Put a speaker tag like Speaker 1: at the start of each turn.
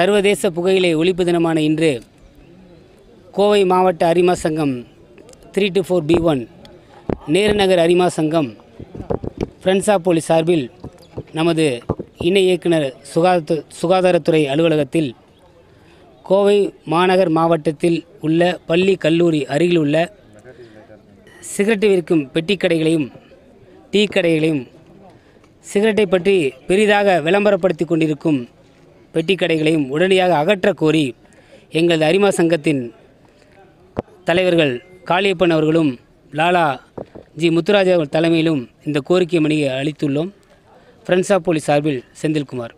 Speaker 1: சர்வதேச புகையிலை ஒழிப்பு தினமான இன்று கோவை மாவட்ட அரிமா சங்கம் three two four B one Nehrunagar அரிமா சங்கம் ஃப்ரெண்ட்ஸா போலீஸ் சார்பில் நமது இணை இயக்குனர் சுகாதார சுகாதாரத்துறை அலுவலகத்தில் கோவை மாநகர் மாவட்டத்தில் உள்ள பள்ளி கல்லூரி அருகில் உள்ள சிகரெட்டு விற்கும் பெட்டி கடைகளையும் டீ கடைகளையும் சிகரெட்டை பற்றி பெரிதாக விளம்பரப்படுத்தி கொண்டிருக்கும் பெட்டி கடைகளையும் உடனடியாக அகற்றக் கோரி எங்களது அரிமா சங்கத்தின் தலைவர்கள் காளியப்பன் அவர்களும் லாலா ஜி முத்துராஜ் அவர்கள் தலைமையிலும் இந்த கோரிக்கை மணியை அளித்துள்ளோம். ஃப்ரெண்ட்ஸ் ஆஃப் போலீஸ் சார்பில் செந்தில்குமார்.